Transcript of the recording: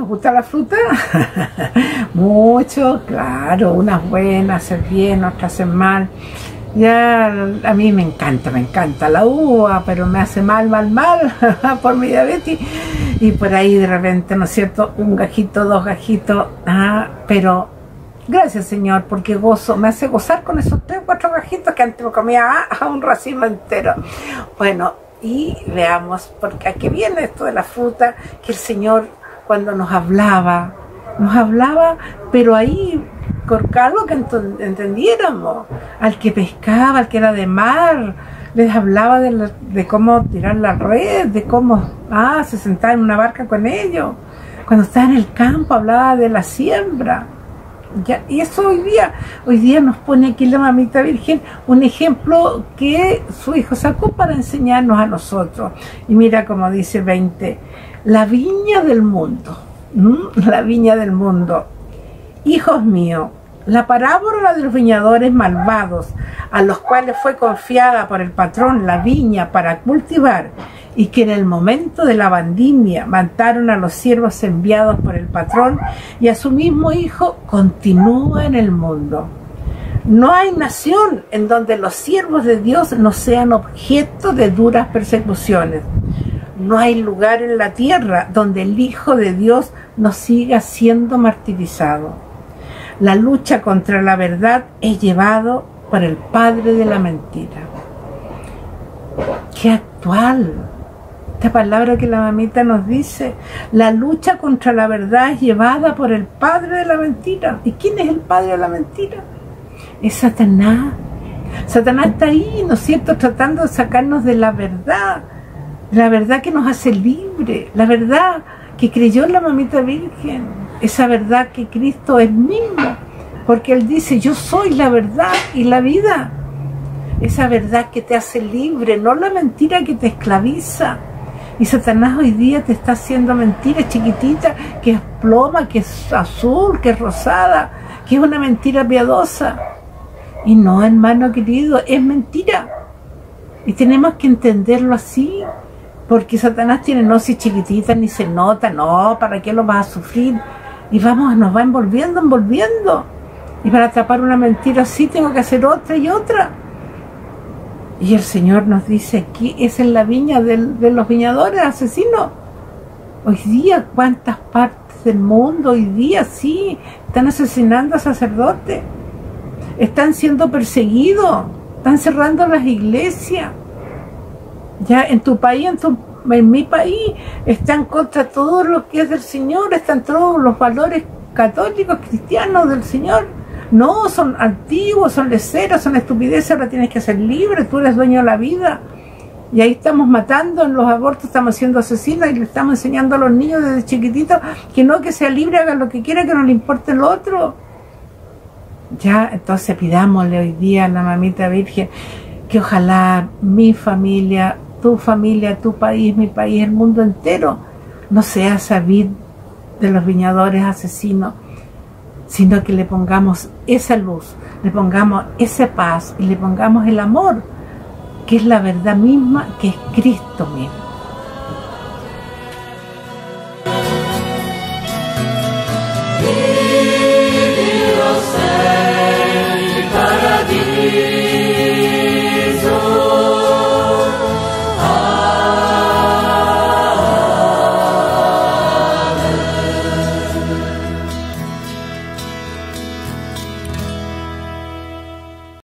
¿Nos gusta la fruta? Mucho, claro, unas buenas hacen bien, otras hacen mal. Ya a mí me encanta, me encanta la uva, pero me hace mal, mal, mal por mi diabetes. Y por ahí de repente, ¿no es cierto? Un gajito, dos gajitos, ah, pero gracias Señor, porque gozo, me hace gozar con esos tres, cuatro gajitos que antes me comía a un racimo entero. Bueno, y veamos, porque aquí viene esto de la fruta, que el Señor cuando nos hablaba, nos hablaba, pero ahí con algo que entendiéramos, al que pescaba, al que era de mar, les hablaba de, de cómo tirar la red, de cómo ah, se sentaba en una barca con ellos. Cuando estaba en el campo hablaba de la siembra. Y eso hoy día, hoy día nos pone aquí la mamita virgen un ejemplo que su hijo sacó para enseñarnos a nosotros. Y mira como dice 20, la viña del mundo, la viña del mundo. Hijos míos, la parábola de los viñadores malvados, a los cuales fue confiada por el patrón la viña para cultivar, y que en el momento de la bandimia mataron a los siervos enviados por el patrón y a su mismo hijo, continúa en el mundo. No hay nación en donde los siervos de Dios no sean objeto de duras persecuciones. No hay lugar en la tierra donde el Hijo de Dios no siga siendo martirizado. La lucha contra la verdad es llevado por el Padre de la mentira. Qué actual. Esta palabra que la mamita nos dice, la lucha contra la verdad es llevada por el Padre de la mentira. ¿Y quién es el Padre de la mentira? Es Satanás. Satanás está ahí, ¿no es cierto?, tratando de sacarnos de la verdad la verdad que nos hace libre, la verdad que creyó en la mamita virgen, esa verdad que Cristo es mismo, porque Él dice, yo soy la verdad y la vida, esa verdad que te hace libre, no la mentira que te esclaviza. Y Satanás hoy día te está haciendo mentiras chiquitita, que es ploma, que es azul, que es rosada, que es una mentira piadosa. Y no, hermano querido, es mentira. Y tenemos que entenderlo así porque Satanás tiene gnosis chiquititas, ni se nota, no, ¿para qué lo vas a sufrir? Y vamos, nos va envolviendo, envolviendo. Y para atrapar una mentira así tengo que hacer otra y otra. Y el Señor nos dice, aquí es en la viña de los viñadores asesinos. Hoy día, ¿cuántas partes del mundo hoy día sí están asesinando a sacerdotes? Están siendo perseguidos, están cerrando las iglesias ya en tu país, en, tu, en mi país, están contra todo lo que es del Señor, están todos los valores católicos, cristianos del Señor. No, son antiguos, son leceros, son estupideces, ahora tienes que ser libre, tú eres dueño de la vida. Y ahí estamos matando, en los abortos estamos siendo asesinos y le estamos enseñando a los niños desde chiquititos que no, que sea libre, haga lo que quiera, que no le importe lo otro. Ya, entonces pidámosle hoy día a la mamita virgen que ojalá mi familia tu familia, tu país, mi país, el mundo entero, no sea sabido de los viñadores asesinos, sino que le pongamos esa luz, le pongamos esa paz y le pongamos el amor, que es la verdad misma, que es Cristo mismo.